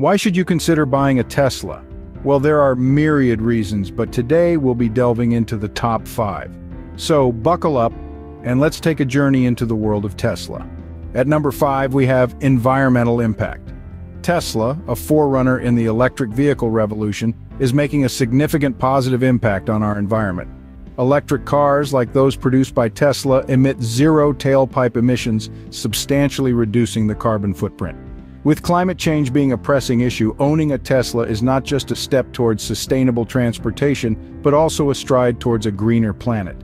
Why should you consider buying a Tesla? Well, there are myriad reasons, but today we'll be delving into the top five. So buckle up and let's take a journey into the world of Tesla. At number five, we have environmental impact. Tesla, a forerunner in the electric vehicle revolution, is making a significant positive impact on our environment. Electric cars, like those produced by Tesla, emit zero tailpipe emissions, substantially reducing the carbon footprint. With climate change being a pressing issue, owning a Tesla is not just a step towards sustainable transportation, but also a stride towards a greener planet.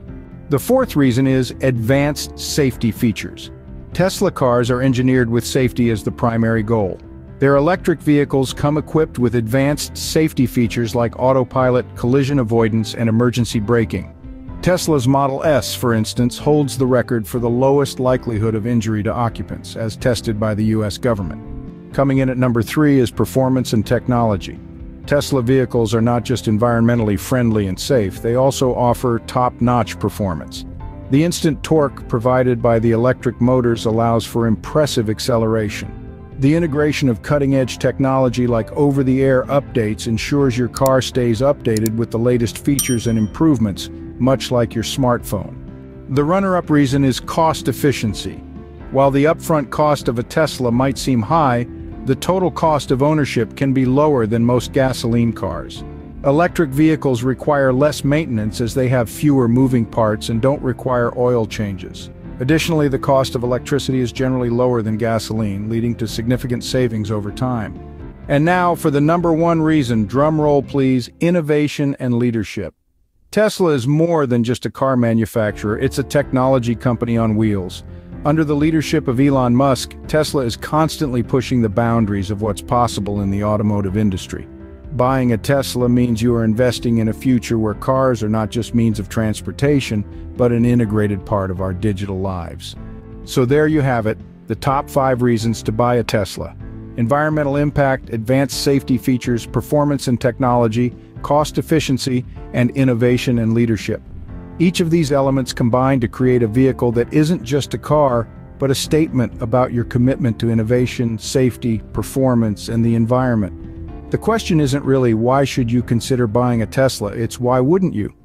The fourth reason is advanced safety features. Tesla cars are engineered with safety as the primary goal. Their electric vehicles come equipped with advanced safety features like autopilot, collision avoidance, and emergency braking. Tesla's Model S, for instance, holds the record for the lowest likelihood of injury to occupants, as tested by the US government. Coming in at number three is performance and technology. Tesla vehicles are not just environmentally friendly and safe, they also offer top-notch performance. The instant torque provided by the electric motors allows for impressive acceleration. The integration of cutting-edge technology like over-the-air updates ensures your car stays updated with the latest features and improvements, much like your smartphone. The runner-up reason is cost efficiency. While the upfront cost of a Tesla might seem high, the total cost of ownership can be lower than most gasoline cars. Electric vehicles require less maintenance as they have fewer moving parts and don't require oil changes. Additionally, the cost of electricity is generally lower than gasoline, leading to significant savings over time. And now for the number one reason, drum roll please, innovation and leadership. Tesla is more than just a car manufacturer, it's a technology company on wheels. Under the leadership of Elon Musk, Tesla is constantly pushing the boundaries of what's possible in the automotive industry. Buying a Tesla means you are investing in a future where cars are not just means of transportation, but an integrated part of our digital lives. So there you have it, the top five reasons to buy a Tesla. Environmental impact, advanced safety features, performance and technology, cost efficiency, and innovation and leadership. Each of these elements combine to create a vehicle that isn't just a car, but a statement about your commitment to innovation, safety, performance, and the environment. The question isn't really why should you consider buying a Tesla, it's why wouldn't you?